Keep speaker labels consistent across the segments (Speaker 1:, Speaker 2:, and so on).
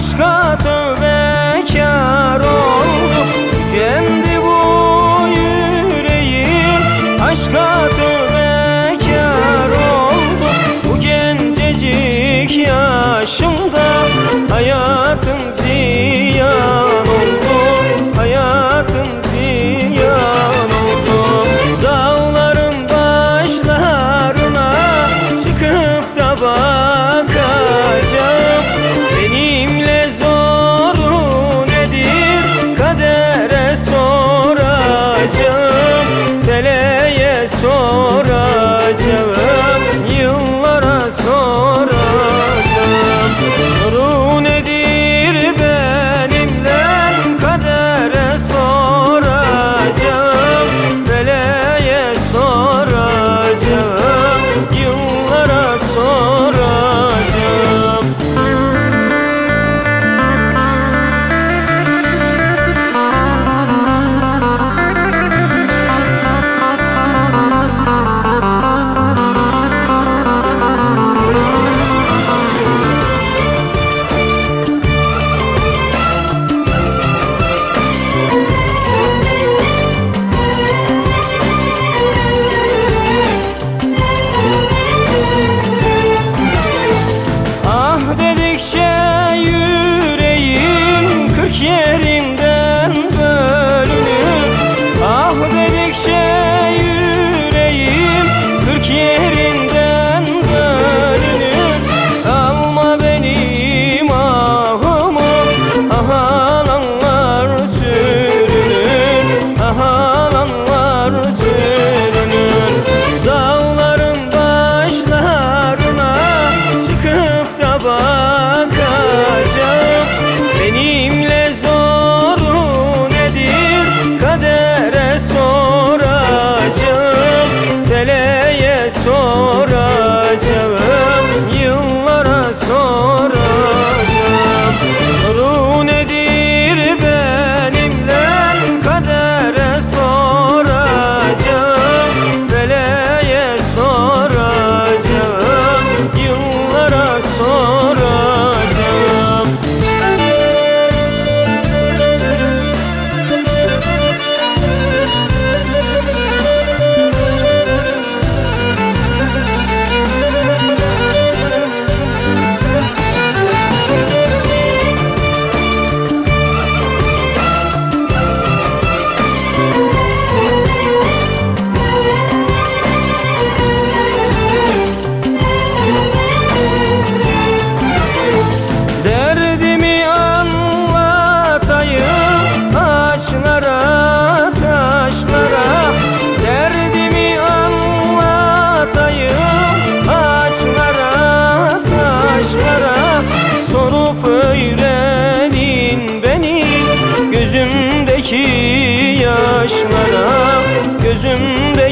Speaker 1: aşka tövbekar oldum. Gücendi bu yüreğim. Aşka tövbekar oldum. Bu gencecik yaşımda hayatın zil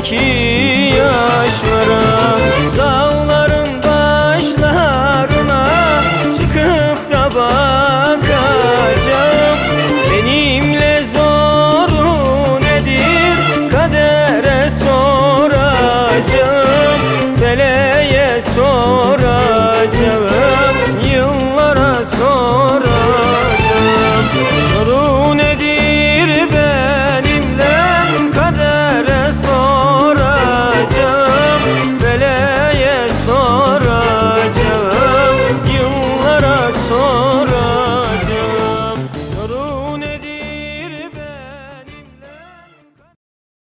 Speaker 1: ki yaşlara Dağların başlarına çıkıp da bakacağım. Benimle zoru nedir kadere soracağım. Feleğe sor